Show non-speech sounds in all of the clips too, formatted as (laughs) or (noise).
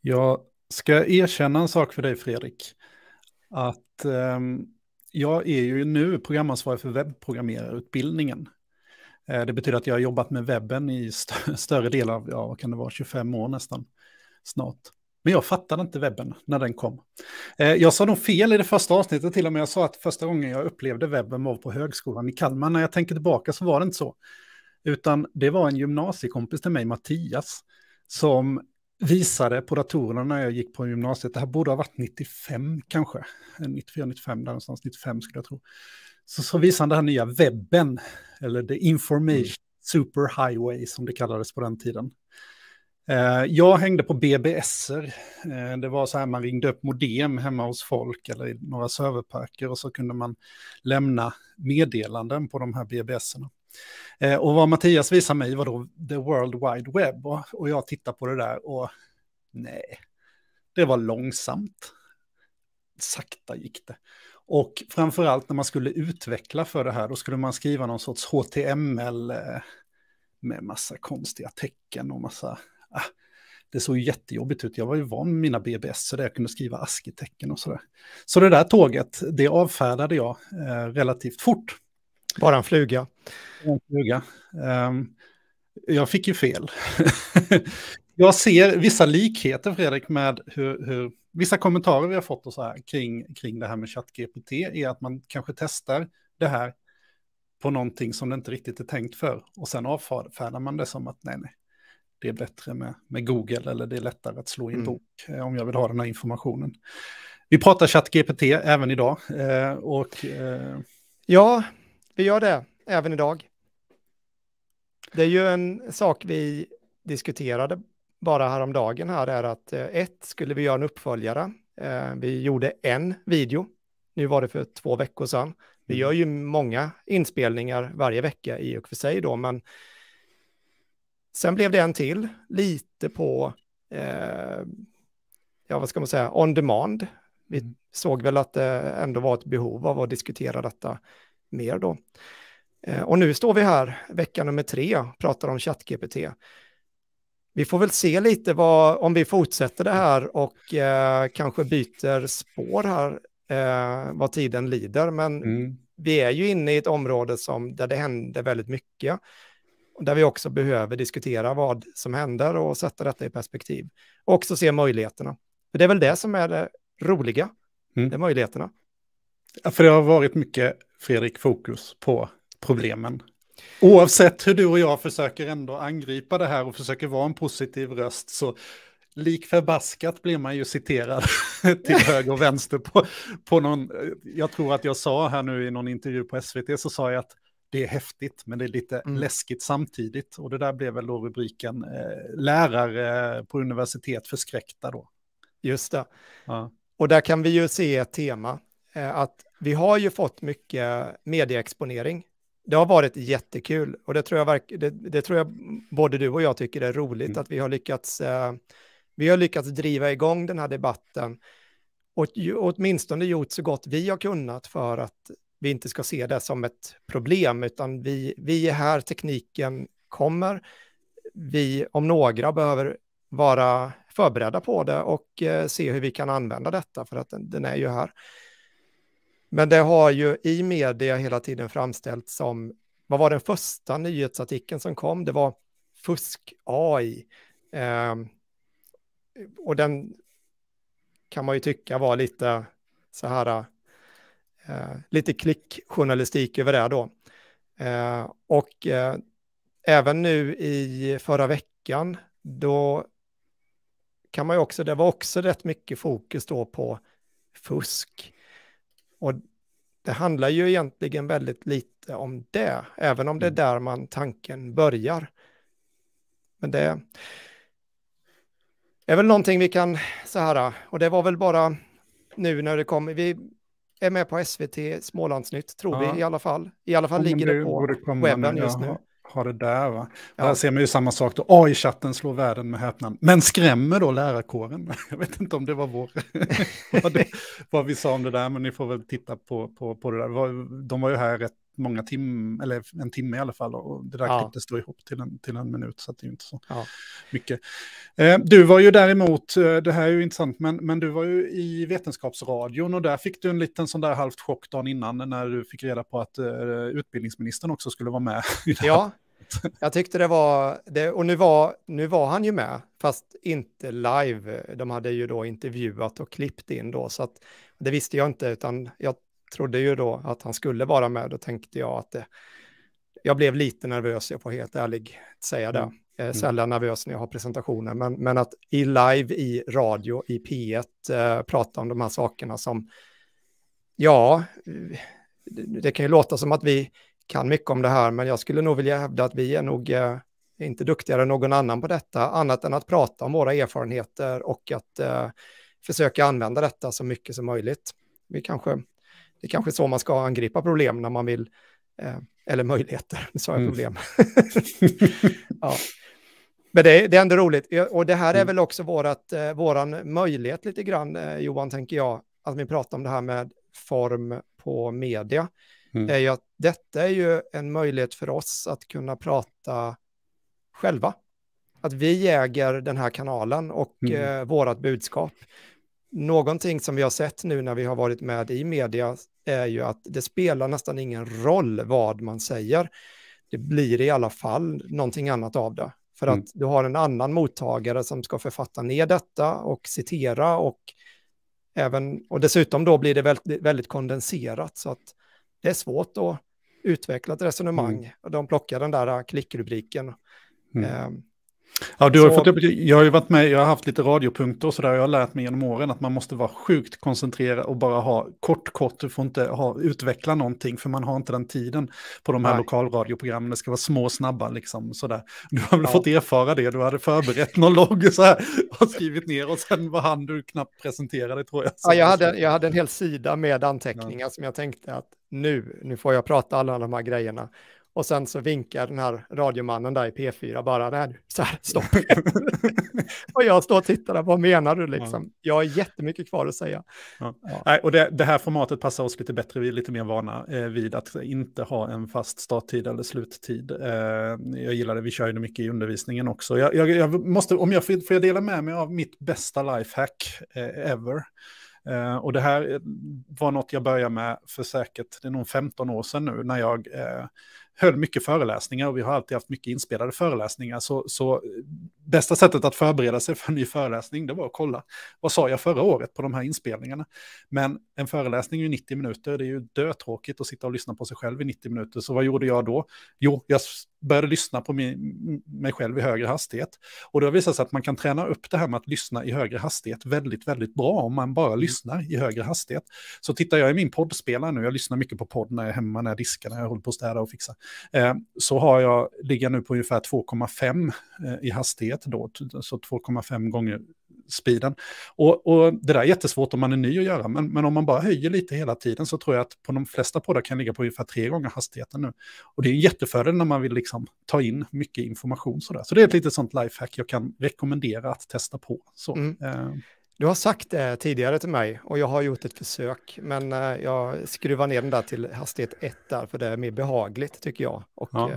Jag ska erkänna en sak för dig Fredrik. Att eh, jag är ju nu programansvarig för webbprogrammerarutbildningen. Eh, det betyder att jag har jobbat med webben i st större del av, ja vad kan det vara, 25 år nästan snart. Men jag fattade inte webben när den kom. Eh, jag sa nog fel i det första avsnittet till och med. Jag sa att första gången jag upplevde webben var på högskolan i Kalmar. När jag tänker tillbaka så var det inte så. Utan det var en gymnasiekompis till mig, Mattias, som visade på datorerna när jag gick på gymnasiet. Det här borde ha varit 95 kanske. 94, 95, där någonstans 95 skulle jag tro. Så, så visade han det här nya webben, eller the information mm. superhighway som det kallades på den tiden. Eh, jag hängde på BBSer. Eh, det var så här man ringde upp modem hemma hos folk eller i några serverparker och så kunde man lämna meddelanden på de här BBS-erna. Eh, och vad Mattias visade mig var då the world wide web och, och jag tittade på det där och nej, det var långsamt. Sakta gick det. Och framförallt när man skulle utveckla för det här, då skulle man skriva någon sorts HTML med massa konstiga tecken och massa ah, det såg jättejobbigt ut. Jag var ju van med mina BBS så där jag kunde skriva ASCII-tecken och sådär. Så det där tåget, det avfärdade jag eh, relativt fort. Bara en fluga. En fluga. Um, jag fick ju fel. (laughs) jag ser vissa likheter, Fredrik, med hur, hur, vissa kommentarer vi har fått och så här kring, kring det här med ChatGPT är att man kanske testar det här på någonting som det inte riktigt är tänkt för och sen avfärdar man det som att nej, nej, det är bättre med, med Google eller det är lättare att slå i en mm. bok eh, om jag vill ha den här informationen. Vi pratar ChatGPT även idag. Eh, och, eh... Ja, vi gör det även idag. Det är ju en sak vi diskuterade bara häromdagen här är att eh, ett, skulle vi göra en uppföljare. Eh, vi gjorde en video. Nu var det för två veckor sedan. Vi mm. gör ju många inspelningar varje vecka i och för sig då, men Sen blev det en till, lite på, eh, ja vad ska man säga, on demand. Vi mm. såg väl att det ändå var ett behov av att diskutera detta mer då. Eh, och nu står vi här, vecka nummer tre, pratar om ChatGPT. Vi får väl se lite vad, om vi fortsätter det här och eh, kanske byter spår här eh, vad tiden lider. Men mm. vi är ju inne i ett område som, där det händer väldigt mycket där vi också behöver diskutera vad som händer och sätta detta i perspektiv. Och också se möjligheterna. För det är väl det som är det roliga, mm. det är möjligheterna. Ja, för det har varit mycket, Fredrik, fokus på problemen. Oavsett hur du och jag försöker ändå angripa det här och försöker vara en positiv röst så lik förbaskat blir man ju citerad (laughs) till höger och vänster på, på någon, jag tror att jag sa här nu i någon intervju på SVT så sa jag att det är häftigt, men det är lite mm. läskigt samtidigt. Och det där blev väl då rubriken eh, lärare på universitet förskräckta då. Just det. Ja. Och där kan vi ju se ett tema, eh, att vi har ju fått mycket medieexponering. Det har varit jättekul och det tror jag, det, det tror jag både du och jag tycker är roligt mm. att vi har lyckats, eh, vi har lyckats driva igång den här debatten och åtminstone gjort så gott vi har kunnat för att vi inte ska se det som ett problem, utan vi, vi är här, tekniken kommer. Vi om några behöver vara förberedda på det och eh, se hur vi kan använda detta, för att den, den, är ju här. Men det har ju i media hela tiden framställts som, vad var den första nyhetsartikeln som kom? Det var fusk-AI. Eh, och den kan man ju tycka var lite så här eh, lite klickjournalistik över det då. Eh, och eh, även nu i förra veckan, då kan man ju också, det var också rätt mycket fokus då på fusk. Och det handlar ju egentligen väldigt lite om det, även om det är mm. där man tanken börjar. Men det är väl någonting vi kan, så här, och det var väl bara nu när det kom, vi är med på SVT Smålandsnytt, tror ja. vi i alla fall. I alla fall ja, ligger det, på webben just nu. Har det där va? Ja. Där ser man ju samma sak då. AI-chatten slår världen med häpnad. Men skrämmer då lärarkåren? (laughs) Jag vet inte om det var vår... (laughs) vad, det, (laughs) vad vi sa om det där, men ni får väl titta på, på, på det där. De var ju här rätt många timmar, eller en timme i alla fall, och det där ja. klipptes då ihop till en, till en minut, så det är inte så ja. mycket. Eh, du var ju däremot, eh, det här är ju intressant, men, men du var ju i Vetenskapsradion och där fick du en liten sån där halvt chock dagen innan när du fick reda på att eh, utbildningsministern också skulle vara med. Ja, jag tyckte det var, det, och nu var, nu var han ju med, fast inte live. De hade ju då intervjuat och klippt in då, så att det visste jag inte, utan jag trodde ju då att han skulle vara med. Då tänkte jag att det, jag blev lite nervös, jag får helt ärligt säga det. Mm. Jag är sällan nervös när jag har presentationer, men, men att i live i radio i P1 eh, prata om de här sakerna som, ja, det, det kan ju låta som att vi kan mycket om det här, men jag skulle nog vilja hävda att vi är nog eh, inte duktigare än någon annan på detta, annat än att prata om våra erfarenheter och att eh, försöka använda detta så mycket som möjligt. Vi kanske, det är kanske så man ska angripa problem när man vill, eh, eller möjligheter, (laughs) sa jag mm. problem. (laughs) ja. Men det, det, är ändå roligt, och det här är mm. väl också vårat, eh, våran möjlighet lite grann, eh, Johan, tänker jag, att vi pratar om det här med form på media mm. är ju att detta är ju en möjlighet för oss att kunna prata själva. Att vi äger den här kanalen och mm. eh, vårat budskap. Någonting som vi har sett nu när vi har varit med i media är ju att det spelar nästan ingen roll vad man säger. Det blir i alla fall någonting annat av det. För mm. att du har en annan mottagare som ska författa ner detta och citera och även, och dessutom då blir det väldigt, väldigt kondenserat så att det är svårt att utveckla ett resonemang. Mm. Och de plockar den där klickrubriken. Mm. Eh, Ja, du har så... fått, jag har ju varit med, jag har haft lite radiopunkter och sådär, jag har lärt mig genom åren att man måste vara sjukt koncentrerad och bara ha kort, kort, du får inte ha, utveckla någonting, för man har inte den tiden på de här Nej. lokalradioprogrammen, det ska vara små, snabba liksom sådär. Du har väl ja. fått erfara det, du hade förberett någon logg så här och skrivit ner och sen var han du knappt presenterade tror jag. Ja, jag hade, jag hade en hel sida med anteckningar ja. som jag tänkte att nu, nu får jag prata alla de här grejerna. Och sen så vinkar den här radiomannen där i P4 bara, nej, så här, stopp. (laughs) och jag står och tittar, vad menar du liksom? Ja. Jag har jättemycket kvar att säga. Ja. Ja. Nej, och det, det, här formatet passar oss lite bättre, vi är lite mer vana eh, vid att inte ha en fast starttid eller sluttid. Eh, jag gillar det, vi kör ju mycket i undervisningen också. Jag, jag, jag måste, om jag får, får jag dela med mig av mitt bästa lifehack eh, ever. Uh, och det här var något jag började med för säkert, det är nog 15 år sedan nu, när jag uh, höll mycket föreläsningar och vi har alltid haft mycket inspelade föreläsningar. Så, så bästa sättet att förbereda sig för en ny föreläsning det var att kolla vad sa jag förra året på de här inspelningarna. Men en föreläsning är ju 90 minuter, det är ju dötråkigt att sitta och lyssna på sig själv i 90 minuter. Så vad gjorde jag då? Jo, jag började lyssna på mig, mig själv i högre hastighet. Och det har visat sig att man kan träna upp det här med att lyssna i högre hastighet väldigt, väldigt bra om man bara mm. lyssnar i högre hastighet. Så tittar jag i min poddspelare nu, jag lyssnar mycket på podd när jag är hemma, när jag diskar, när jag håller på att städa och fixa. Eh, så har jag, ligger nu på ungefär 2,5 eh, i hastighet då, så 2,5 gånger speeden. Och, och, det där är jättesvårt om man är ny att göra, men, men om man bara höjer lite hela tiden så tror jag att på de flesta poddar kan ligga på ungefär tre gånger hastigheten nu. Och det är en jättefördel när man vill liksom ta in mycket information sådär. Så det är ett litet sånt lifehack jag kan rekommendera att testa på. Så, mm. eh. Du har sagt det tidigare till mig och jag har gjort ett försök, men eh, jag skruvar ner den där till hastighet 1 där, för det är mer behagligt tycker jag. Och, ja.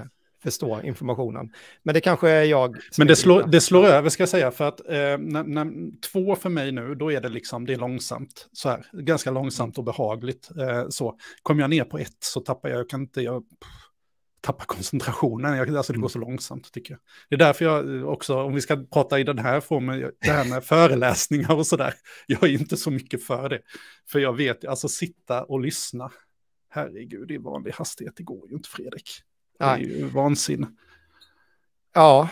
Eh, förstå informationen. Men det kanske är jag. Men det slår, det slår över ska jag säga, för att eh, när, när, två för mig nu, då är det liksom, det är långsamt, så här, ganska långsamt och behagligt. Eh, så kommer jag ner på ett så tappar jag, jag kan inte, jag tappar koncentrationen, jag, alltså det går så långsamt tycker jag. Det är därför jag också, om vi ska prata i den här formen, det här med föreläsningar och sådär, jag är inte så mycket för det. För jag vet, alltså sitta och lyssna, herregud, i vanlig hastighet, det går ju inte Fredrik. Det är ju vansinne. Ja,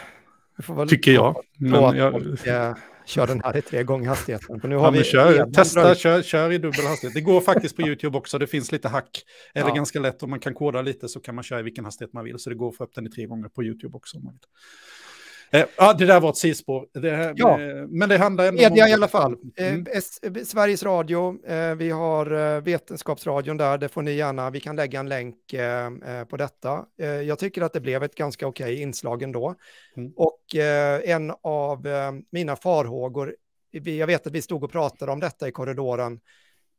Tycker jag. Men jag... Och, äh, kör den här i tre gånger hastigheten. För nu har ja, vi kör, testa, kör, kör i dubbel hastighet. Det går (laughs) faktiskt på YouTube också, det finns lite hack. Eller ja. ganska lätt, om man kan koda lite så kan man köra i vilken hastighet man vill. Så det går att få upp den i tre gånger på YouTube också. Eh, ja, det där var ett sidospår. ja. men det handlar ändå Media om... i alla fall. Eh, mm. Eh, Sveriges Radio, eh, vi har eh, Vetenskapsradion där, det får ni gärna, vi kan lägga en länk eh, på detta. jag tycker att det blev ett ganska okej okay inslag ändå. Mm. Och en av mina farhågor, jag vet att vi stod och pratade om detta i korridoren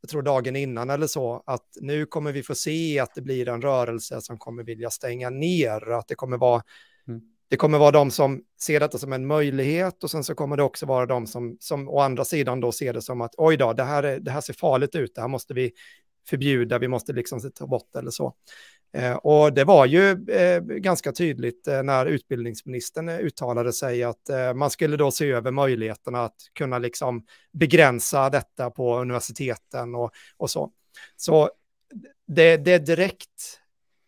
jag tror dagen innan eller så, att nu kommer vi få se att det blir en rörelse som kommer vilja stänga ner, att det kommer vara det kommer vara de som ser detta som en möjlighet och sen så kommer det också vara de som, som å andra sidan då ser det som att oj då, det här, är, det här ser farligt ut, det här måste vi förbjuda, vi måste liksom ta bort eller så. Eh, och det var ju eh, ganska tydligt eh, när utbildningsministern eh, uttalade sig att eh, man skulle då se över möjligheterna att kunna liksom begränsa detta på universiteten och, och så. Så det, det direkt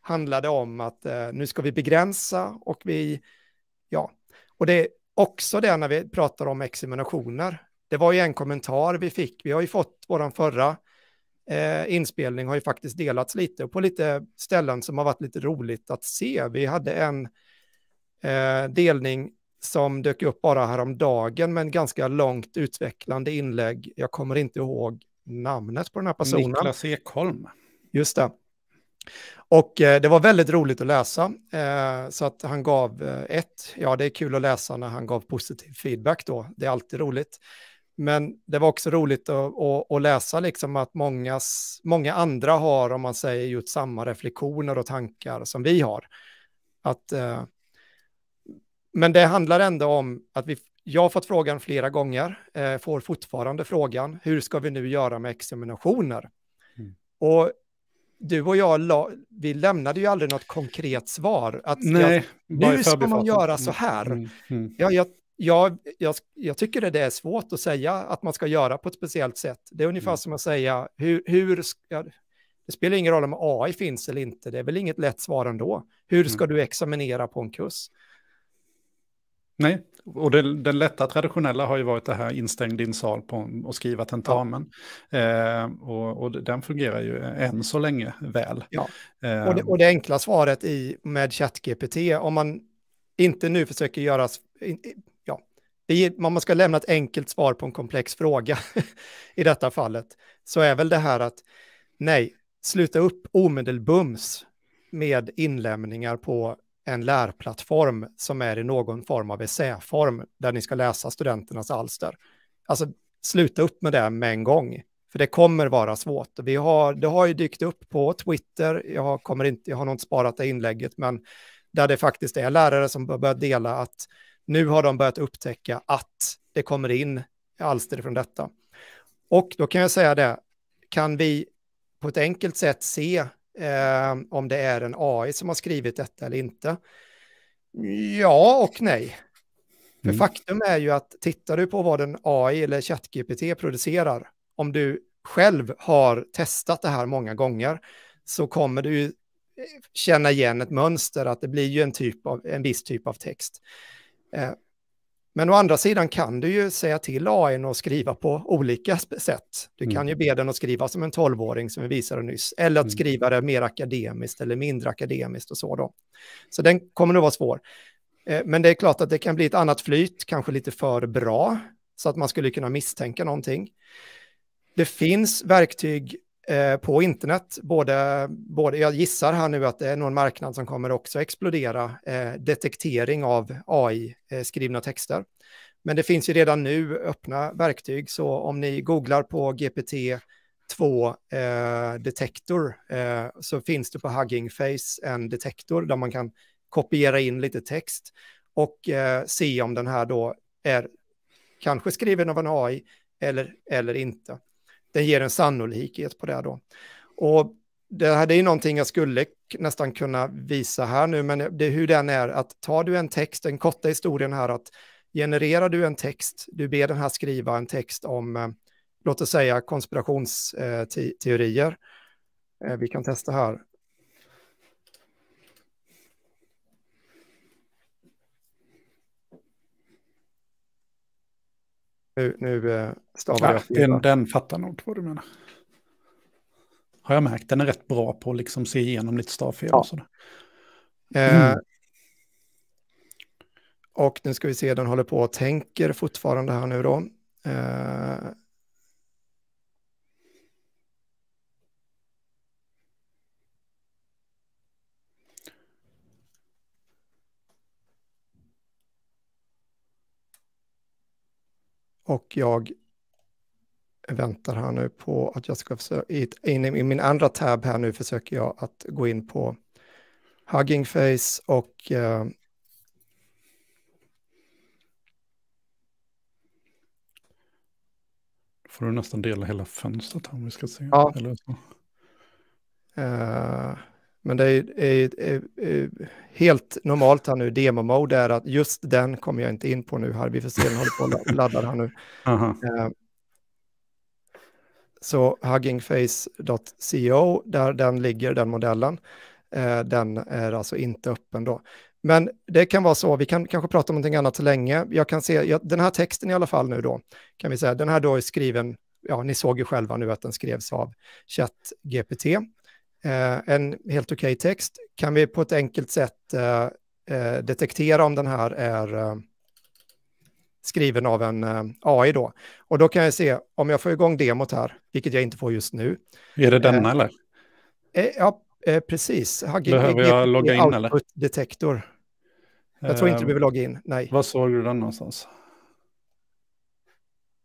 handlade om att nu ska vi begränsa och vi, ja, och det är också det när vi pratar om examinationer. Det var ju en kommentar vi fick, vi har ju fått vår förra eh, inspelning har ju faktiskt delats lite och på lite ställen som har varit lite roligt att se. Vi hade en eh, delning som dök upp bara häromdagen med en ganska långt utvecklande inlägg. Jag kommer inte ihåg namnet på den här personen. Niklas Ekholm. Just det. Och eh, det var väldigt roligt att läsa, eh, så att han gav eh, ett, ja det är kul att läsa när han gav positiv feedback då, det är alltid roligt. Men det var också roligt att, att, att, läsa liksom att mångas, många andra har, om man säger, gjort samma reflektioner och tankar som vi har. Att, eh, men det handlar ändå om att vi, jag har fått frågan flera gånger, eh, får fortfarande frågan, hur ska vi nu göra med examinationer? Mm. Och du och jag, la, vi lämnade ju aldrig något konkret svar. Att Nej, jag, nu ska man göra så här. Mm, mm. Ja, jag, Ja, jag, jag tycker det är svårt att säga att man ska göra på ett speciellt sätt. Det är ungefär mm. som att säga hur, hur ja, det spelar ingen roll om AI finns eller inte, det är väl inget lätt svar ändå. Hur ska mm. du examinera på en kurs? Nej, och det, den lätta traditionella har ju varit det här instängd i en sal på, och skriva tentamen. Ja. Eh, och, och, den fungerar ju än så länge väl. Ja. Eh, och, det, och det enkla svaret i, med ChatGPT, om man inte nu försöker göra om man ska lämna ett enkelt svar på en komplex fråga (laughs) i detta fallet, så är väl det här att nej, sluta upp omedelbums med inlämningar på en lärplattform som är i någon form av essäform där ni ska läsa studenternas alster. Alltså sluta upp med det med en gång, för det kommer vara svårt. Vi har, det har ju dykt upp på Twitter, jag, kommer inte, jag har nog inte sparat det inlägget, men där det faktiskt är lärare som börjar dela att nu har de börjat upptäcka att det kommer in alster från detta. Och då kan jag säga det, kan vi på ett enkelt sätt se eh, om det är en AI som har skrivit detta eller inte? Ja och nej. För mm. faktum är ju att tittar du på vad en AI eller ChatGPT producerar, om du själv har testat det här många gånger, så kommer du känna igen ett mönster att det blir ju en, typ av, en viss typ av text. Men å andra sidan kan du ju säga till AI att skriva på olika sätt. Du kan mm. ju be den att skriva som en tolvåring som vi visade nyss, eller att mm. skriva det mer akademiskt eller mindre akademiskt och så då. Så den kommer nog vara svår. Eh, men det är klart att det kan bli ett annat flyt, kanske lite för bra, så att man skulle kunna misstänka någonting. Det finns verktyg Eh, på internet. Både, både, jag gissar här nu att det är någon marknad som kommer också explodera, eh, detektering av AI-skrivna eh, texter. Men det finns ju redan nu öppna verktyg, så om ni googlar på GPT-2 eh, detektor eh, så finns det på Hugging Face en detektor där man kan kopiera in lite text och eh, se om den här då är kanske skriven av en AI eller, eller inte den ger en sannolikhet på det då. Och det här är är någonting jag skulle nästan kunna visa här nu, men det, hur den är att tar du en text, den korta historien här att genererar du en text, du ber den här skriva en text om, eh, låt oss säga konspirationsteorier. Eh, vi kan testa här. Nu, nu eh, stavar jag fel. Den, den fattar nog vad du menar. Har jag märkt. Den är rätt bra på att liksom se igenom lite stavfel ja. och sådär. Eh, mm. Eh, och nu ska vi se, den håller på och tänker fortfarande här nu då. Eh, och jag väntar här nu på att jag ska försöka, in i min andra tab här nu försöker jag att gå in på Hugging Face och eh, får du nästan dela hela fönstret här om vi ska se. Ja. Eller så. Uh, men det är, är, är, är, helt normalt här nu, demo-mode är att just den kommer jag inte in på nu här. Vi får se, den håller på att ladda här nu. (laughs) Uh, så huggingface.co, där den ligger, den modellen, uh, den är alltså inte öppen då. Men det kan vara så, vi kan kanske prata om någonting annat så länge. Jag kan se, ja, den här texten i alla fall nu då, kan vi säga, den här då är skriven, ja, ni såg ju själva nu att den skrevs av ChatGPT. Eh, en helt okej okay text. Kan vi på ett enkelt sätt eh, eh, detektera om den här är skriven av en AI då? Och då kan jag se, om jag får igång demot här, vilket jag inte får just nu. Är det denna eller? ja, precis. Behöver jag logga in eller? Detektor. Jag tror inte du behöver logga in, nej. Var såg du den någonstans?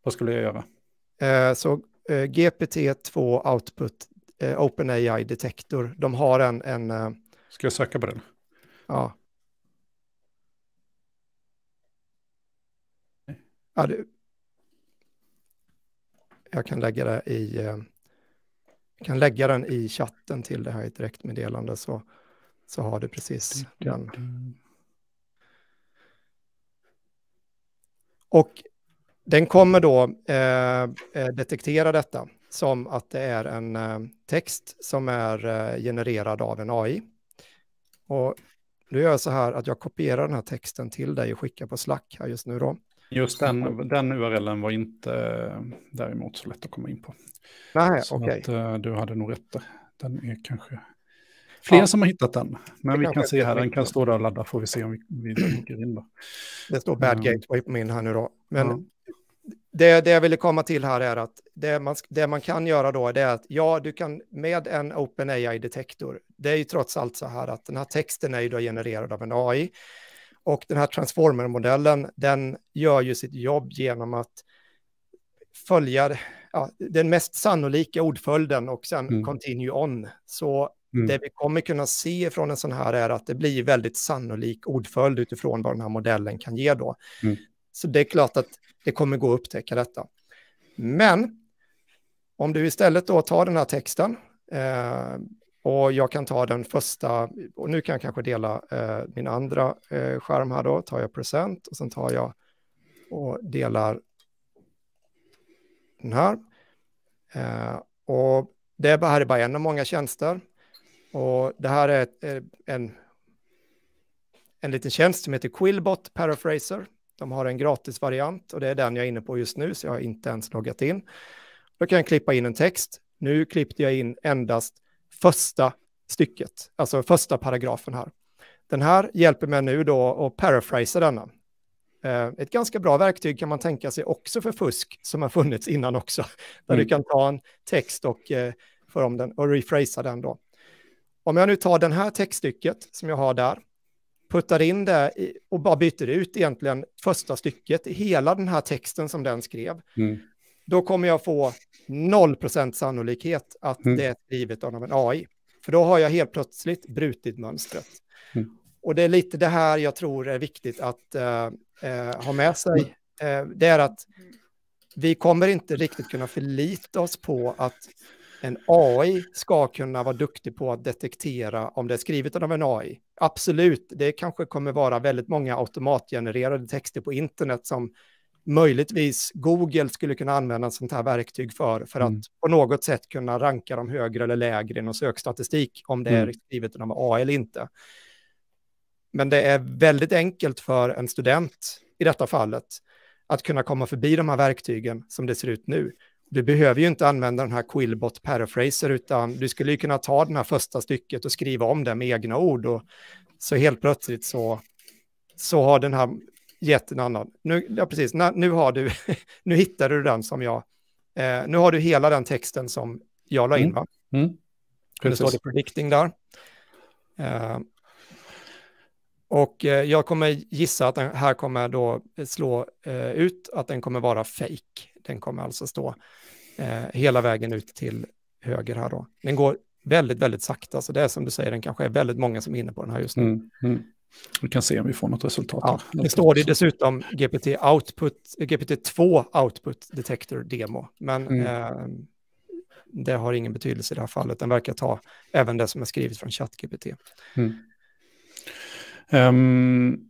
Vad skulle jag göra? Så eh, GPT-2 Output eh, OpenAI Detector, de har en... en eh, Ska jag söka på den? Ja. ja det, jag kan lägga det i... Eh, kan lägga den i chatten till det här i ett direktmeddelande så, så har du precis den. Och den kommer då eh, eh, detektera detta som att det är en eh, text som är eh, genererad av en AI. Och nu gör jag så här att jag kopierar den här texten till dig och skickar på Slack här just nu då. Just den, den URLen var inte eh, däremot så lätt att komma in på. Nej, okej. Okay. Du hade nog rätt. Den är kanske fler ja. som har hittat den. Men vi kan se här, den kan stå där och ladda får vi se om vi, vi (clears throat) in då. Det står bad gateway på min här nu då. Men det, det jag ville komma till här är att det man, det man kan göra då är att ja, du kan med en OpenAI-detektor, det är ju trots allt så här att den här texten är ju då genererad av en AI och den här transformer-modellen, den gör ju sitt jobb genom att följa ja, den mest sannolika ordföljden och sen mm. continue on. Så mm. det vi kommer kunna se från en sån här är att det blir väldigt sannolik ordföljd utifrån vad den här modellen kan ge då. Mm. Så det är klart att det kommer gå att upptäcka detta. Men om du istället då tar den här texten eh, och jag kan ta den första, och nu kan jag kanske dela eh, min andra eh, skärm här då, tar jag present och sen tar jag och delar den här. Eh, och det här är bara en av många tjänster. Och det här är eh, en, en liten tjänst som heter Quillbot Paraphraser. De har en gratisvariant och det är den jag är inne på just nu, så jag har inte ens loggat in. Då kan jag klippa in en text. Nu klippte jag in endast första stycket, alltså första paragrafen här. Den här hjälper mig nu då att paraphrasa denna. Eh, ett ganska bra verktyg kan man tänka sig också för fusk som har funnits innan också. (laughs) Där mm. du kan ta en text och eh, för om den och rephrasa den då. Om jag nu tar den här textstycket som jag har där puttar in det och bara byter ut egentligen första stycket, hela den här texten som den skrev, mm. då kommer jag få 0% sannolikhet att mm. det är skrivet av en AI. För då har jag helt plötsligt brutit mönstret. Mm. Och det är lite det här jag tror är viktigt att uh, ha med sig. Uh, det är att vi kommer inte riktigt kunna förlita oss på att en AI ska kunna vara duktig på att detektera om det är skrivet av en AI. Absolut, det kanske kommer vara väldigt många automatgenererade texter på internet som möjligtvis Google skulle kunna använda ett sånt här verktyg för, för mm. att på något sätt kunna ranka dem högre eller lägre i någon sökstatistik, om det mm. är skrivet av AI eller inte. Men det är väldigt enkelt för en student i detta fallet att kunna komma förbi de här verktygen som det ser ut nu. Du behöver ju inte använda den här Quillbot Paraphraser, utan du skulle ju kunna ta den här första stycket och skriva om det med egna ord. Och så helt plötsligt så, så har den här gett en annan. Nu, ja, precis, nu, har du, (laughs) nu hittar du den som jag, eh, nu har du hela den texten som jag la in, mm. va? Mm. Det står det predicting där. Eh, och eh, jag kommer gissa att den här kommer då slå eh, ut att den kommer vara fake. Den kommer alltså stå eh, hela vägen ut till höger här då. Den går väldigt, väldigt sakta, så det är som du säger, den kanske är väldigt många som är inne på den här just nu. Mm, mm. Vi kan se om vi får något resultat. Ja, det står det dessutom GPT, output, GPT-2 Output Detector Demo, men mm. eh, det har ingen betydelse i det här fallet. Den verkar ta även det som är skrivet från ChatGPT. Mm. Um,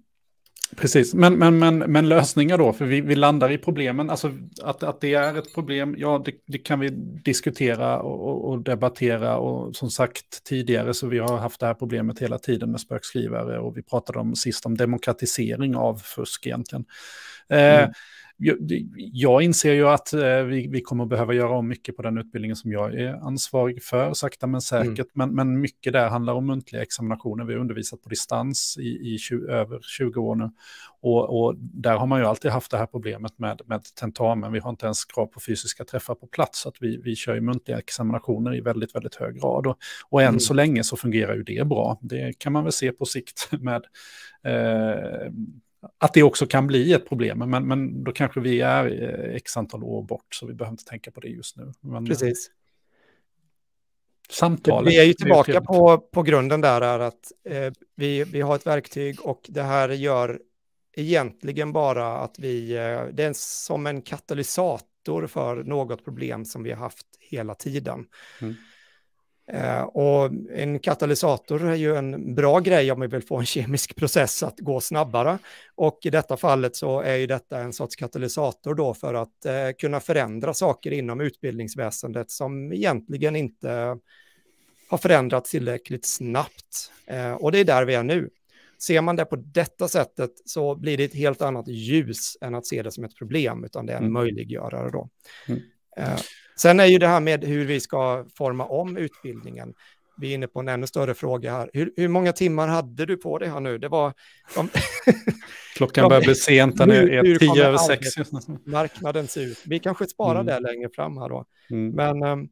Precis, men, men, men, men lösningar då, för vi, vi landar i problemen. Alltså att, att det är ett problem, ja det, det kan vi diskutera och, och, debattera. Och som sagt tidigare så vi har haft det här problemet hela tiden med spökskrivare och vi pratade om sist om demokratisering av fusk egentligen. Eh, mm. Eh, jag inser ju att eh, vi, vi kommer att behöva göra om mycket på den utbildningen som jag är ansvarig för, sakta men säkert. Mm. Men, men mycket där handlar om muntliga examinationer. Vi har undervisat på distans i, i 20, över 20 år nu. Och, och, där har man ju alltid haft det här problemet med, med tentamen. Vi har inte ens krav på fysiska träffar på plats. Så att vi, vi kör ju muntliga examinationer i väldigt, väldigt hög grad. Och, och än mm. så länge så fungerar ju det bra. Det kan man väl se på sikt (laughs) med eh, att det också kan bli ett problem. Men, men då kanske vi är eh, x antal år bort, så vi behöver inte tänka på det just nu. Men, Precis. Samtalet. Vi är ju tillbaka på, på grunden där, är att eh, vi, vi har ett verktyg och det här gör egentligen bara att vi, eh, det är som en katalysator för något problem som vi har haft hela tiden. Mm. Eh, och en katalysator är ju en bra grej om vi vill få en kemisk process att gå snabbare. Och i detta fallet så är ju detta en sorts katalysator då för att eh, kunna förändra saker inom utbildningsväsendet som egentligen inte har förändrats tillräckligt snabbt. Eh, och det är där vi är nu. Ser man det på detta sättet så blir det ett helt annat ljus än att se det som ett problem, utan det är en mm. möjliggörare då. Mm. Eh, Sen är ju det här med hur vi ska forma om utbildningen. Vi är inne på en ännu större fråga här. Hur, hur många timmar hade du på dig här nu? Det var... De, (laughs) Klockan börjar bli sent, den är, tio över sex. Marknaden ser ut. Vi kanske sparar mm. det längre fram här då. Mm. Men um,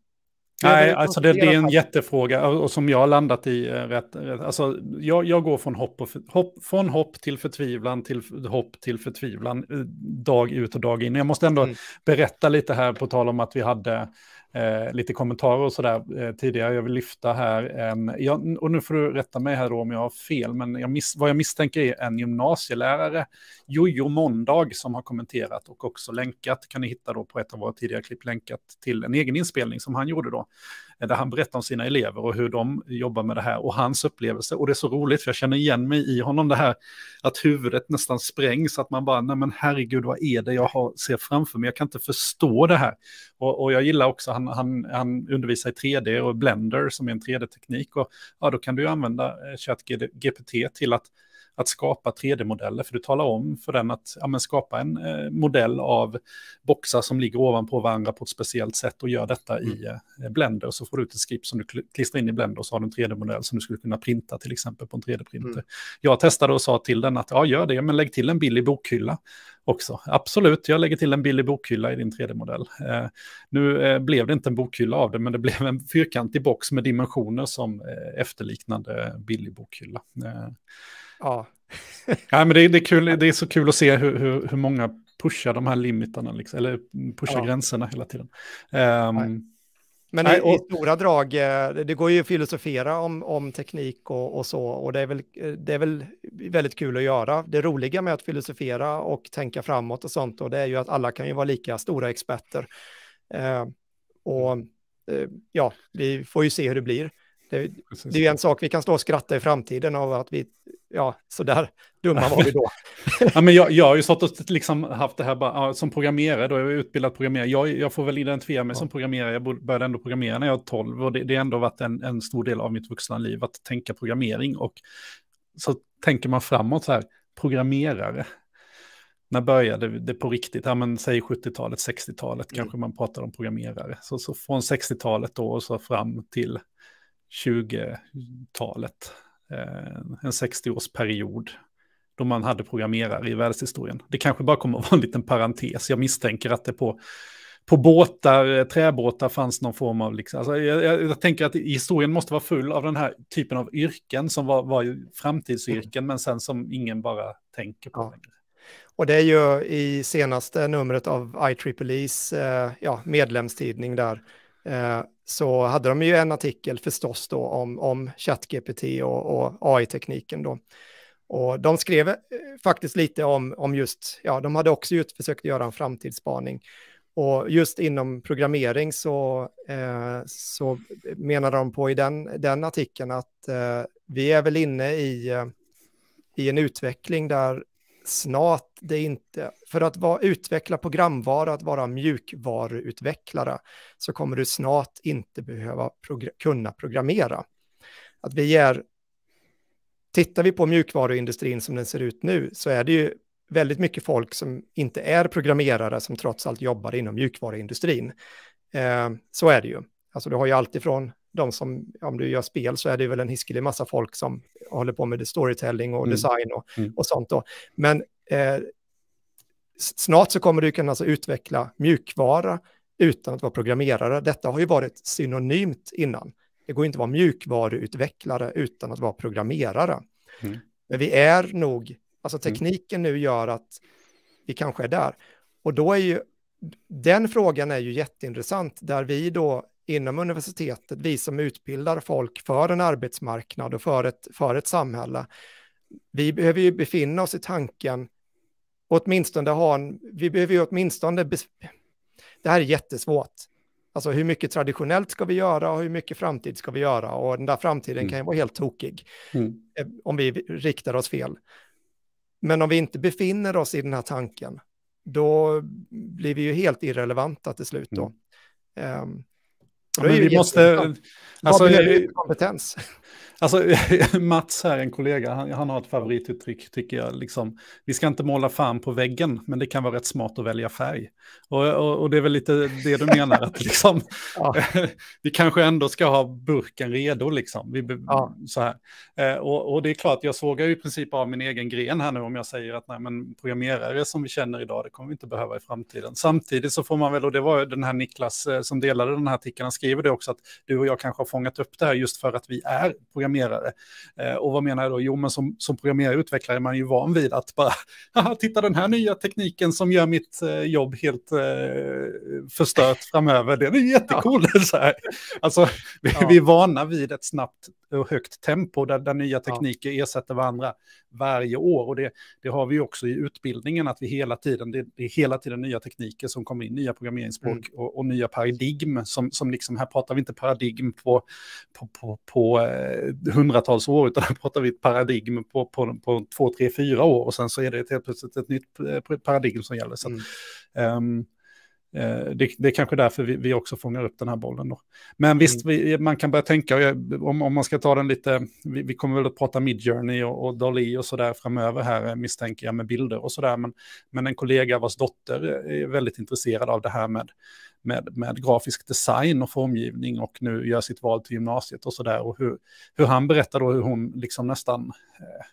Nej, alltså det, det, är en jättefråga och som jag har landat i eh, rätt. Alltså jag, jag går från hopp, och för, hopp, från hopp till förtvivlan till hopp till förtvivlan eh, dag ut och dag in. Jag måste ändå mm. berätta lite här på tal om att vi hade eh, lite kommentarer och sådär eh, tidigare. Jag vill lyfta här en, jag, och nu får du rätta mig här då om jag har fel, men jag miss, vad jag misstänker är en gymnasielärare, Jojo Måndag, som har kommenterat och också länkat, kan ni hitta då på ett av våra tidigare klipp, länkat till en egen inspelning som han gjorde då där han berättar om sina elever och hur de jobbar med det här och hans upplevelse. Och det är så roligt, för jag känner igen mig i honom det här att huvudet nästan sprängs, att man bara, nej men herregud, vad är det jag har, ser framför mig? Jag kan inte förstå det här. Och, och jag gillar också, han, han, han undervisar i 3D och Blender som är en 3D-teknik. Och ja, då kan du använda eh, ChatGPT till att att skapa 3D-modeller, för du talar om för den att ja, skapa en eh, modell av boxar som ligger ovanpå varandra på ett speciellt sätt och gör detta mm. i eh, Blender. Så får du ut ett skript som du klistrar in i Blender och så har du en 3D-modell som du skulle kunna printa till exempel på en 3D-printer. Mm. Jag testade och sa till den att ja, gör det, men lägg till en billig bokhylla också. Absolut, jag lägger till en billig bokhylla i din 3D-modell. Eh, nu eh, blev det inte en bokhylla av det, men det blev en fyrkantig box med dimensioner som eh, efterliknande billig bokhylla. Eh, Ja. (laughs) ja men det, är, det, är kul, det är så kul att se hur, hur, hur många pushar de här limitarna, liksom, eller pushar ja. gränserna hela tiden. Um, men och... i, stora drag, eh, det går ju att filosofera om, om teknik och, och, så, och det är, väl, det är väl väldigt kul att göra. Det roliga med att filosofera och tänka framåt och sånt, och det är ju att alla kan ju vara lika stora experter. Eh, och eh, ja, vi får ju se hur det blir. Det, det, är en sak vi kan stå och skratta i framtiden av att vi, ja, sådär dumma var vi då. (laughs) ja, men jag, jag har ju stått och liksom haft det här bara, som programmerare, då är jag utbildad programmerare. Jag, jag får väl identifiera mig ja. som programmerare, jag började ändå programmera när jag var 12 och det, det har ändå varit en, en stor del av mitt vuxna liv att tänka programmering. Och så tänker man framåt så här, programmerare. När började det på riktigt? Ja, men säg 70-talet, 60-talet mm. kanske man pratar om programmerare. Så, så från 60-talet då och så fram till 20-talet, eh, en 60-årsperiod, då man hade programmerare i världshistorien. Det kanske bara kommer att vara en liten parentes. Jag misstänker att det på, på båtar, eh, träbåtar fanns någon form av... Liksom, alltså jag, jag, jag, tänker att historien måste vara full av den här typen av yrken som var, var framtidsyrken, men sen som ingen bara tänker på ja. längre. Och det är ju i senaste numret av IEEEs eh, ja, medlemstidning där, eh, så hade de ju en artikel förstås då om, om ChatGPT och, och AI-tekniken då. Och de skrev eh, faktiskt lite om, om just, ja, de hade också just försökt göra en framtidsspaning. Och just inom programmering så, eh, så menar de på i den, den artikeln att eh, vi är väl inne i, eh, i en utveckling där snart det inte, för att vara, utveckla programvara, att vara mjukvaruutvecklare, så kommer du snart inte behöva progr kunna programmera. Att vi är, tittar vi på mjukvaruindustrin som den ser ut nu, så är det ju väldigt mycket folk som inte är programmerare som trots allt jobbar inom mjukvaruindustrin. Eh, så är det ju. Alltså du har ju alltifrån de som, om du gör spel så är det väl en hiskelig massa folk som håller på med storytelling och mm. design och, mm. och sånt då. Men eh, snart så kommer du kunna alltså utveckla mjukvara utan att vara programmerare. Detta har ju varit synonymt innan. Det går inte att vara mjukvaruutvecklare utan att vara programmerare. Mm. Men vi är nog, alltså mm. tekniken nu gör att vi kanske är där. Och då är ju, den frågan är ju jätteintressant, där vi då inom universitetet, vi som utbildar folk för en arbetsmarknad och för ett, för ett samhälle, vi behöver ju befinna oss i tanken, åtminstone ha en, vi behöver ju åtminstone, det här är jättesvårt. Alltså hur mycket traditionellt ska vi göra och hur mycket framtid ska vi göra? Och den där framtiden mm. kan ju vara helt tokig mm. Eh, om vi riktar oss fel. Men om vi inte befinner oss i den här tanken, då blir vi ju helt irrelevanta till slut då. Mm. Um, men vi måste... Alltså, Vad behöver kompetens? Alltså, (laughs) Mats här, en kollega, han, han, har ett favorituttryck tycker jag. Liksom, vi ska inte måla fan på väggen, men det kan vara rätt smart att välja färg. Och, och, och det är väl lite det du menar, att liksom, (laughs) ja. (laughs) vi kanske ändå ska ha burken redo. Liksom. Vi, ja. så här. Eh, och, och, det är klart, jag sågar ju i princip av min egen gren här nu om jag säger att nej, men programmerare som vi känner idag, det kommer vi inte behöva i framtiden. Samtidigt så får man väl, och det var den här Niklas eh, som delade den här artikeln, han skriver det också, att du och jag kanske har fångat upp det här just för att vi är programmerare. Eh, och vad menar jag då? Jo, men som, som programmerare och utvecklare är man ju van vid att bara, (laughs) haha, titta den här nya tekniken som gör mitt eh, jobb helt eh, förstört framöver, den är jättecool. Ja. (laughs) Så här. Alltså, vi, ja. vi är vana vid ett snabbt och högt tempo där, där nya tekniker ja. ersätter varandra varje år. Och det, det har vi också i utbildningen, att vi hela tiden, det, det är hela tiden nya tekniker som kommer in, nya programmeringsspråk mm. och, och, nya paradigm. Som, som liksom, här pratar vi inte paradigm på, på, på, på eh, hundratals år, utan här pratar vi ett paradigm på, på, på två, tre, fyra år. Och sen så är det helt plötsligt ett nytt eh, paradigm som gäller. Så mm. um, det, det, är kanske därför vi, vi, också fångar upp den här bollen. Då. Men visst, mm. vi, man kan börja tänka, om, om man ska ta den lite, vi, vi kommer väl att prata Midjourney och, och Dali och sådär framöver här, misstänker jag, med bilder och sådär. Men, men en kollega vars dotter är väldigt intresserad av det här med, med, med grafisk design och formgivning och nu gör sitt val till gymnasiet och sådär. Och hur, hur han berättar då hur hon liksom nästan eh,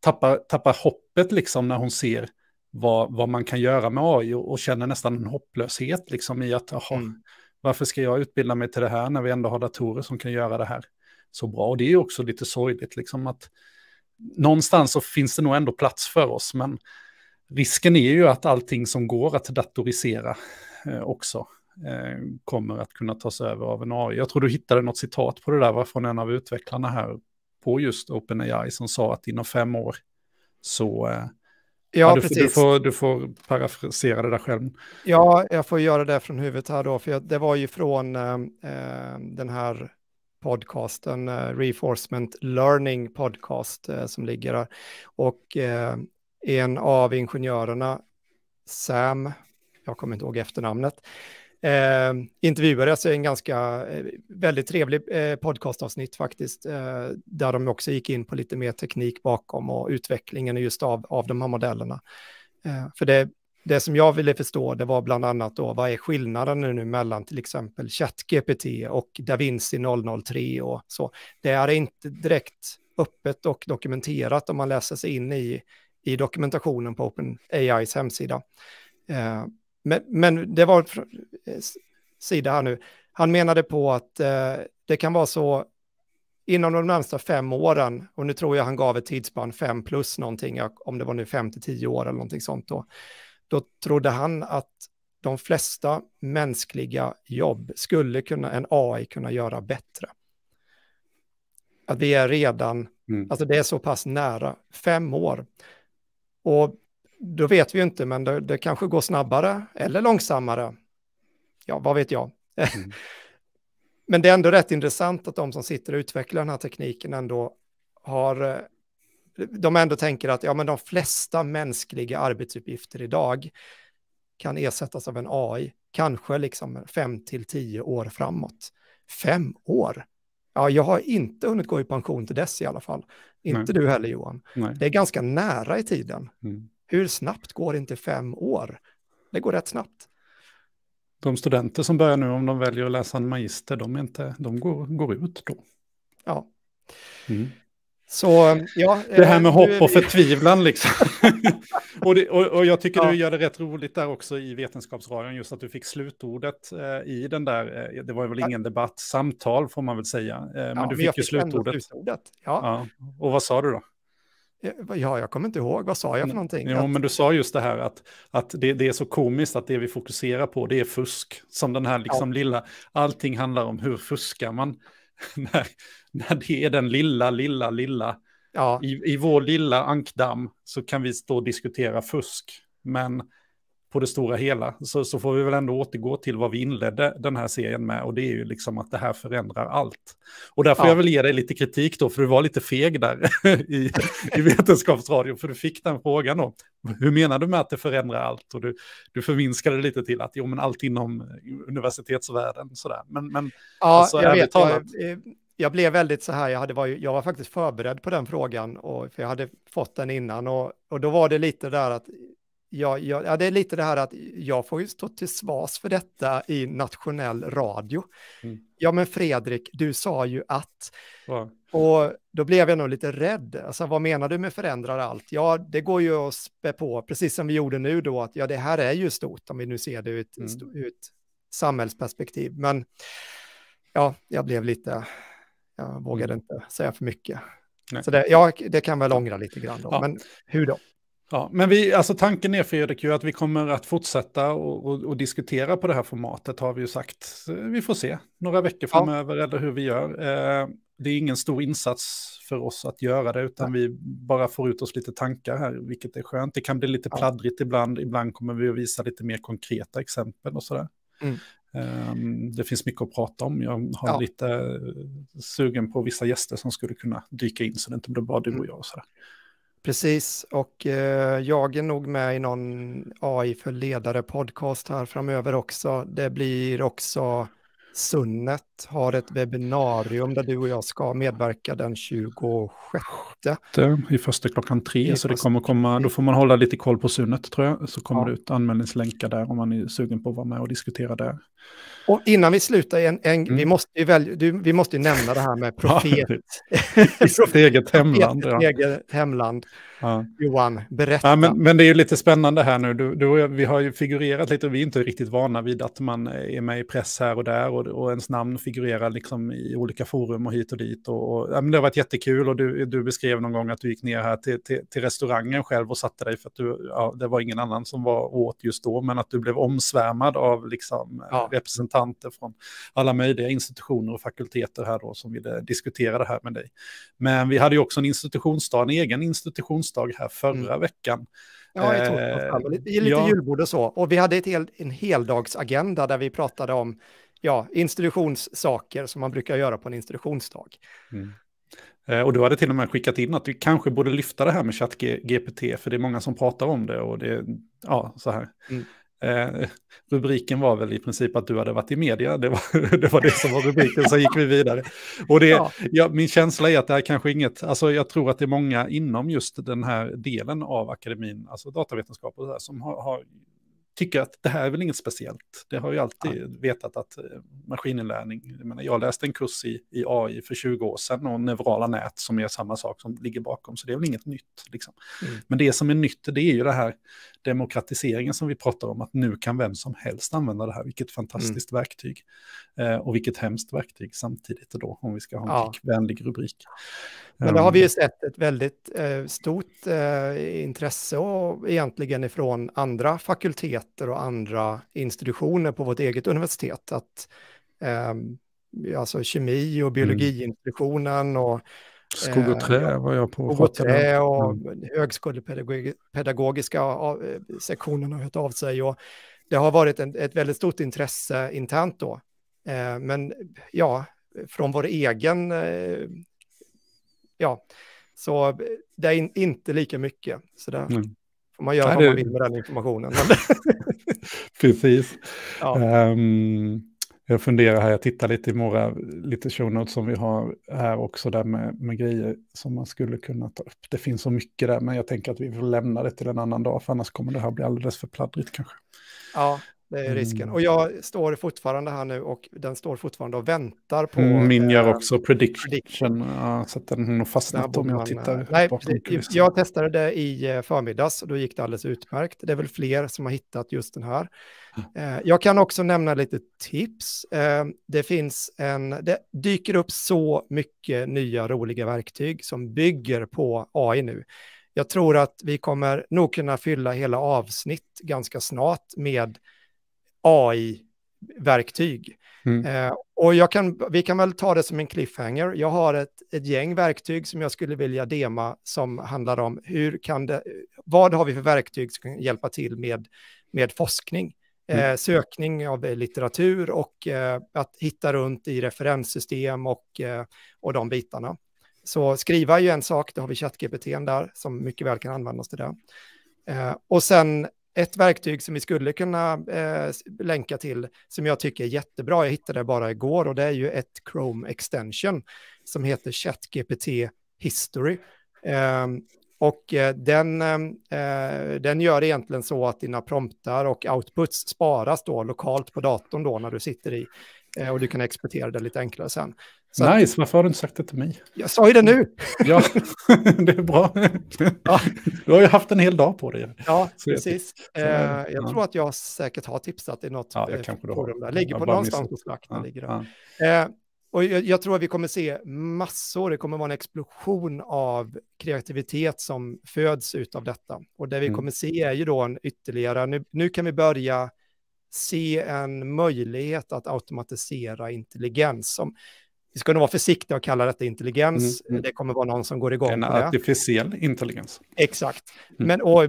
tappar, tappar hoppet liksom när hon ser vad, vad man kan göra med AI och, och känner nästan en hopplöshet liksom i att, jaha, mm. varför ska jag utbilda mig till det här när vi ändå har datorer som kan göra det här så bra? Och det är också lite sorgligt liksom att någonstans så finns det nog ändå plats för oss, men risken är ju att allting som går att datorisera eh, också eh, kommer att kunna tas över av en AI. Jag tror du hittade något citat på det där var från en av utvecklarna här på just OpenAI som sa att inom fem år så eh, Ja, du, precis. Du får, du får parafrasera det där själv. Ja, jag får göra det från huvudet här då, för jag, det var ju från eh, den här podcasten, eh, Reinforcement Learning Podcast, eh, som ligger där. Och eh, en av ingenjörerna, Sam, jag kommer inte ihåg efternamnet, eh, intervjuades i en ganska eh, väldigt trevlig eh, podcastavsnitt faktiskt, eh, där de också gick in på lite mer teknik bakom och utvecklingen just av, av de här modellerna. Eh, för det, det som jag ville förstå, det var bland annat då, vad är skillnaden nu mellan till exempel ChatGPT och DaVinci 003 och så. Det är inte direkt öppet och dokumenterat om man läser sig in i, i dokumentationen på OpenAIs hemsida. Eh, men, men det var eh, sida här nu. Han menade på att eh, det kan vara så inom de närmsta fem åren, och nu tror jag han gav ett tidsspann fem plus någonting, om det var nu fem till tio år eller någonting sånt då, då trodde han att de flesta mänskliga jobb skulle kunna en AI kunna göra bättre. Att vi är redan, mm. alltså det är så pass nära, fem år. Och då vet vi ju inte, men det, det kanske går snabbare eller långsammare. Ja, vad vet jag. Mm. (laughs) men det är ändå rätt intressant att de som sitter och utvecklar den här tekniken ändå har, eh, de ändå tänker att ja, men de flesta mänskliga arbetsuppgifter idag kan ersättas av en AI, kanske liksom fem till tio år framåt. Fem år? Ja, jag har inte hunnit gå i pension till dess i alla fall. Inte Nej. du heller Johan. Nej. Det är ganska nära i tiden. Mm. Hur snabbt går inte fem år? Det går rätt snabbt. De studenter som börjar nu, om de väljer att läsa en magister, de, inte, de går, går ut då. Ja. Mm. Så, ja, det här med eh, hopp och förtvivlan liksom. (laughs) och, det, och, och, jag tycker ja. du gör det rätt roligt där också i Vetenskapsradion, just att du fick slutordet eh, i den där, eh, det var väl ingen debatt, samtal får man väl säga. Eh, men ja, du fick men ju slutordet. slutordet. Ja. ja. Och vad sa du då? Ja, jag kommer inte ihåg. Vad sa jag för någonting? Jo, att... men du sa just det här att, att det, det, är så komiskt att det vi fokuserar på, det är fusk. Som den här liksom ja. lilla, allting handlar om hur fuskar man (laughs) när, när det är den lilla, lilla, lilla. Ja. I, I vår lilla ankdamm så kan vi stå och diskutera fusk. Men på det stora hela så, så får vi väl ändå återgå till vad vi inledde den här serien med. Och det är ju liksom att det här förändrar allt. Och där får ja. jag väl ge dig lite kritik då, för du var lite feg där (laughs) i, i Vetenskapsradion. För du fick den frågan då. Hur menar du med att det förändrar allt? Och du, du förminskade lite till att jo, men allt inom universitetsvärlden sådär. Men, men ja, alltså, jag vet. Talat... Jag, jag blev väldigt så här, jag, hade var, jag var faktiskt förberedd på den frågan, och, för jag hade fått den innan. Och, och då var det lite där att ja, ja, ja, det är lite det här att jag får ju stå till svars för detta i nationell radio. Mm. Ja, men Fredrik, du sa ju att... Ja. Och då blev jag nog lite rädd. Alltså, vad menar du med förändrar allt? Ja, det går ju att spä på, precis som vi gjorde nu då, att ja, det här är ju stort om vi nu ser det ur ett, mm. ur ett samhällsperspektiv. Men ja, jag blev lite, jag vågade mm. inte säga för mycket. Nej. Så det, ja, det kan väl ångra lite grann då, ja. men hur då? Ja, men vi, alltså tanken är Fredrik ju att vi kommer att fortsätta och, och, och, diskutera på det här formatet har vi ju sagt. Vi får se några veckor framöver ja. eller hur vi gör. Eh, det är ingen stor insats för oss att göra det, utan ja. vi bara får ut oss lite tankar här, vilket är skönt. Det kan bli lite pladdrigt ibland, ibland kommer vi att visa lite mer konkreta exempel och sådär. Mm. Um, det finns mycket att prata om. Jag har ja. lite uh, sugen på vissa gäster som skulle kunna dyka in så det inte blir bara du och mm. jag. Och sådär. Precis, och eh, jag är nog med i någon AI för ledare podcast här framöver också. Det blir också Sunnet har ett webbinarium där du och jag ska medverka den 26. I första klockan tre, I så det kommer komma, då får man hålla lite koll på Sunnet tror jag. Så kommer ja. det ut anmälningslänkar där om man är sugen på att vara med och diskutera där. Och innan vi slutar, en, en, mm. vi, måste ju välja, du, vi måste ju nämna det här med (laughs) profet. I sitt eget (laughs) hemland. Ja. eget hemland. Ja. Johan, berätta. Ja, men, men, det är ju lite spännande här nu. Du, du, vi har ju figurerat lite, vi är inte riktigt vana vid att man är med i press här och där och, och ens namn figurerar liksom i olika forum och hit och dit. Och, och ja, men det har varit jättekul och du, du beskrev någon gång att du gick ner här till, till, till restaurangen själv och satte dig för att du, det var ingen annan som var åt just då, men att du blev omsvärmad av liksom, ja. representanter från alla möjliga institutioner och fakulteter här då som ville diskutera det här med dig. Men vi hade ju också en institutionsdag, en egen institutionsdag här förra mm. veckan. Ja, i torsdags. Lite, lite ja. julbord och så. Och vi hade ett hel, en heldagsagenda där vi pratade om ja, institutionssaker som man brukar göra på en institutionsdag. Mm. Eh, och du hade till och med skickat in att vi kanske borde lyfta det här med ChatGPT, för det är många som pratar om det och det, ja, så här. Mm. Eh, rubriken var väl i princip att du hade varit i media, det var (laughs) det, var det som var rubriken, så gick vi vidare. Och det, ja. Ja, min känsla är att det här kanske inget, alltså jag tror att det är många inom just den här delen av akademin, alltså datavetenskap och så där, som har, har tycker att det här är väl inget speciellt. Det har ju alltid ja. vetat att eh, maskininlärning, jag, menar, jag läste en kurs i, i AI för 20 år sedan och neurala nät som är samma sak som ligger bakom, så det är väl inget nytt. Liksom. Mm. Men det som är nytt, det är ju det här, demokratiseringen som vi pratar om, att nu kan vem som helst använda det här, vilket fantastiskt mm. verktyg. Eh, och vilket hemskt verktyg samtidigt då, om vi ska ha en ja. vänlig rubrik. Men det har vi ju ehm. sett ett väldigt eh, stort eh, intresse och egentligen ifrån andra fakulteter och andra institutioner på vårt eget universitet. Att, eh, alltså kemi och mm. biologiinstitutionen och Skog och trä var jag på. Skog och trä och mm. högskolepedagogiska eh, sektionen har hört av sig. Och det har varit en, ett väldigt stort intresse internt då. Eh, men ja, från vår egen, eh, ja, så det är in, inte lika mycket. Så där mm. får man göra Nej, vad man vill med den informationen. (laughs) Precis. Ja. Um... Jag funderar här, jag tittar lite i våra lite show notes som vi har här också där med, med grejer som man skulle kunna ta upp. Det finns så mycket där, men jag tänker att vi får lämna det till en annan dag, för annars kommer det här bli alldeles för pladdrigt kanske. Ja, det är risken. Mm. Och jag står fortfarande här nu och den står fortfarande och väntar på... Mm, min gör eh, också prediction, prediction. Ja, så att den har fastnat om jag tittar eh, Nej, jag testade det i eh, förmiddags och då gick det alldeles utmärkt. Det är väl fler som har hittat just den här. Mm. Jag kan också nämna lite tips. Det finns en, det dyker upp så mycket nya roliga verktyg som bygger på AI nu. Jag tror att vi kommer nog kunna fylla hela avsnitt ganska snart med AI-verktyg. Mm. Eh, och kan, vi kan väl ta det som en cliffhanger. Jag har ett, ett gäng verktyg som jag skulle vilja dema som handlar om hur kan det, vad har vi för verktyg som kan hjälpa till med, med forskning? Mm. Eh, sökning av litteratur och eh, att hitta runt i referenssystem och, eh, och de bitarna. Så skriva är ju en sak, det har vi ChatGPT där som mycket väl kan användas till det. Eh, och sen ett verktyg som vi skulle kunna eh, länka till som jag tycker är jättebra, jag hittade det bara igår och det är ju ett Chrome extension som heter ChatGPT History. Eh, och eh, den, eh, eh, den gör egentligen så att dina promptar och outputs sparas då lokalt på datorn då när du sitter i eh, och du kan exportera det lite enklare sen. Så nice, varför har du inte sagt det till mig? Jag sa ju det nu. (laughs) ja, (laughs) det är bra. Ja. Du har ju haft en hel dag på dig. Ja, så precis. Jag, så, eh, jag ja. tror att jag säkert har tipsat i något ja, eh, forum där. Ligger på någonstans på slakten. Ligger där. Eh, och jag, jag, tror att vi kommer se massor, det kommer vara en explosion av kreativitet som föds ut av detta. Och det vi mm. kommer se är ju då en ytterligare, nu, nu kan vi börja se en möjlighet att automatisera intelligens. Som, vi ska nog vara försiktiga och kalla detta intelligens. Mm, mm. Det kommer vara någon som går igång en på det. En artificiell intelligens. Exakt. Mm. Men och,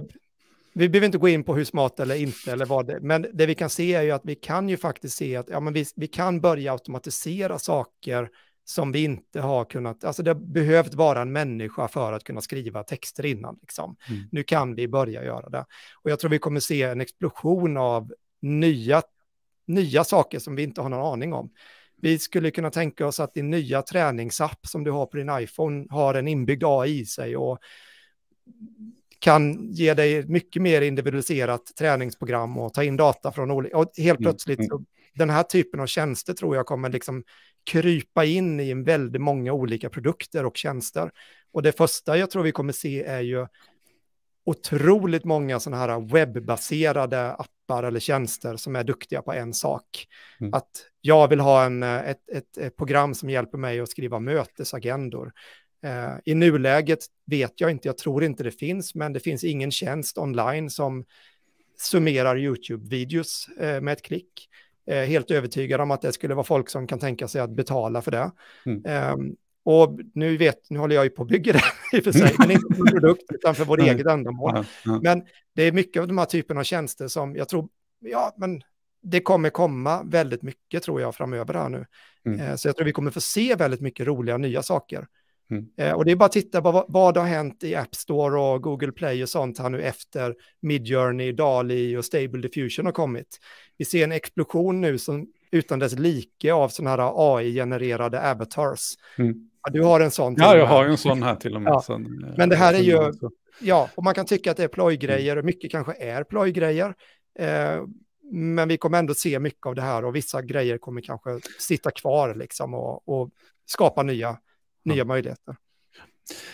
vi behöver inte gå in på hur smart eller inte, eller vad det, men det vi kan se är ju att vi kan ju faktiskt se att ja, men vi, vi kan börja automatisera saker som vi inte har kunnat, alltså det har behövt vara en människa för att kunna skriva texter innan. Liksom. Mm. Nu kan vi börja göra det. Och jag tror vi kommer se en explosion av nya, nya saker som vi inte har någon aning om. Vi skulle kunna tänka oss att din nya träningsapp som du har på din iPhone har en inbyggd AI i sig och kan ge dig mycket mer individualiserat träningsprogram och ta in data från olika... Och helt mm, plötsligt, mm. den här typen av tjänster tror jag kommer liksom krypa in i en väldigt många olika produkter och tjänster. Och det första jag tror vi kommer se är ju otroligt många sådana här webbaserade appar eller tjänster som är duktiga på en sak. Mm. Att jag vill ha en, ett, ett, ett, program som hjälper mig att skriva mötesagendor. Eh, I nuläget vet jag inte, jag tror inte det finns, men det finns ingen tjänst online som summerar YouTube-videos eh, med ett klick. Eh, helt övertygad om att det skulle vara folk som kan tänka sig att betala för det. Mm. Och nu vet, nu håller jag ju på att bygga det i och för sig, men inte för produkt utan för vårt eget ändamål. Men det är mycket av de här typerna av tjänster som jag tror, ja, men det kommer komma väldigt mycket tror jag framöver här nu. Mm. Eh, så jag tror vi kommer få se väldigt mycket roliga nya saker. Mm. Eh, och det är bara att titta på vad, vad har hänt i App Store och Google Play och sånt här nu efter Midjourney, DALI och Stable Diffusion har kommit. Vi ser en explosion nu som utan dess like av sådana här AI-genererade avatars. Mm. Ja, du har en sån. Ja, jag har en sån här till och med. Ja. Sen, Men det här är ju, ja, och man kan tycka att det är plojgrejer och mycket kanske är plojgrejer. Eh, men vi kommer ändå se mycket av det här och vissa grejer kommer kanske sitta kvar liksom och, och skapa nya, nya möjligheter.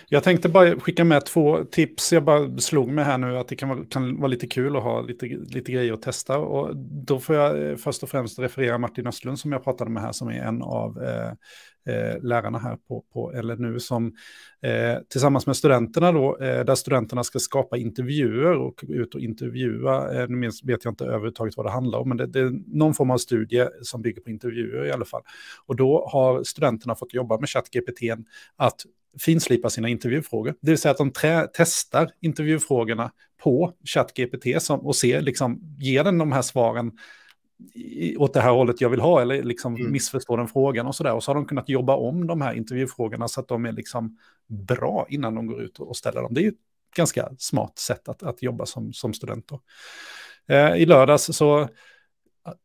Jag tänkte bara skicka med två tips. Jag bara slog mig här nu att det kan vara, kan vara lite kul att ha lite, lite grejer att testa. Och då får jag eh, först och främst referera Martin Östlund som jag pratade med här, som är en av eh, eh, lärarna här på, på LNU, som eh, tillsammans med studenterna då, eh, där studenterna ska skapa intervjuer och ut och intervjua, eh, nu vet jag inte överhuvudtaget vad det handlar om, men det, det är någon form av studie som bygger på intervjuer i alla fall. Och då har studenterna fått jobba med ChatGPT att finslipa sina intervjufrågor. Det vill säga att de testar intervjufrågorna på ChatGPT som, och ser, liksom, ger den de här svaren i, åt det här hållet jag vill ha eller liksom mm. missförstår den frågan och sådär. Och så har de kunnat jobba om de här intervjufrågorna så att de är liksom bra innan de går ut och ställer dem. Det är ju ett ganska smart sätt att, att jobba som, som student. Eh, I lördags så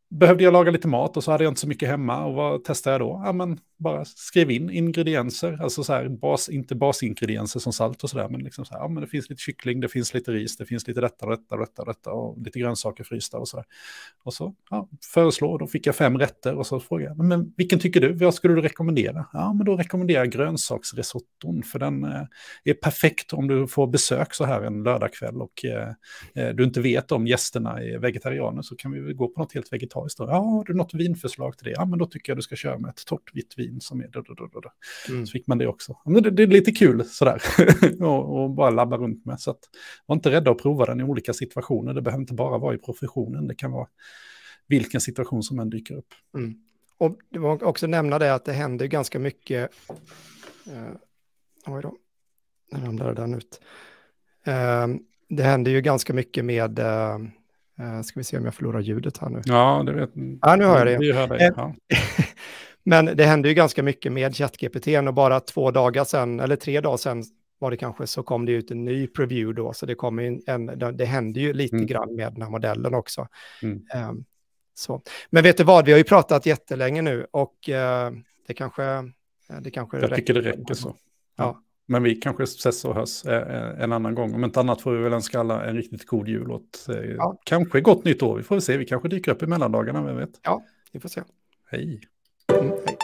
behövde jag laga lite mat och så hade jag inte så mycket hemma. Och vad testade jag då? Ja, men bara skrev in ingredienser, alltså så här, bas, inte basingredienser som salt och sådär, men liksom så här, ja, men det finns lite kyckling, det finns lite ris, det finns lite detta, detta, detta, detta och lite grönsaker frysta och så där. Och så ja, föreslå, då fick jag fem rätter och så frågade jag, men vilken tycker du, vad skulle du rekommendera? Ja, men då rekommenderar jag grönsaksrisotton, för den eh, är perfekt om du får besök så här en lördagkväll och eh, eh du inte vet om gästerna är vegetarianer så kan vi gå på något helt vegetariskt. Då. Ja, har du något vinförslag till det? Ja, men då tycker jag du ska köra med ett torrt vitt vin som är... Mm. Så fick man det också. Men det, det är lite kul sådär. (laughs) och, och bara labba runt med. Så att, var inte rädda att prova den i olika situationer. Det behöver inte bara vara i professionen. Det kan vara vilken situation som än dyker upp. Mm. Och det var också nämna det att det händer ganska mycket... Eh, oj då, nu ramlade den ut. Eh, det händer ju ganska mycket med... Eh, eh, ska vi se om jag förlorar ljudet här nu. Ja, det vet Ja, nu hör jag det. Hör dig, ja. (laughs) Men det hände ju ganska mycket med ChatGPT och bara två dagar sedan, eller tre dagar sedan var det kanske, så kom det ut en ny preview då, så det kom en, en det hände ju lite mm. grann med den här modellen också. Mm. Um, så. Men vet du vad, vi har ju pratat jättelänge nu och uh, det kanske, eh, det kanske Jag tycker det räcker så. Ja. Men vi kanske ses och hörs eh, en annan gång. Om inte annat får vi väl önska alla en riktigt god jul och ja. kanske gott nytt år. Vi får väl se, vi kanske dyker upp i mellandagarna, vem vet. Ja, vi får se. Hej. Mm, hej.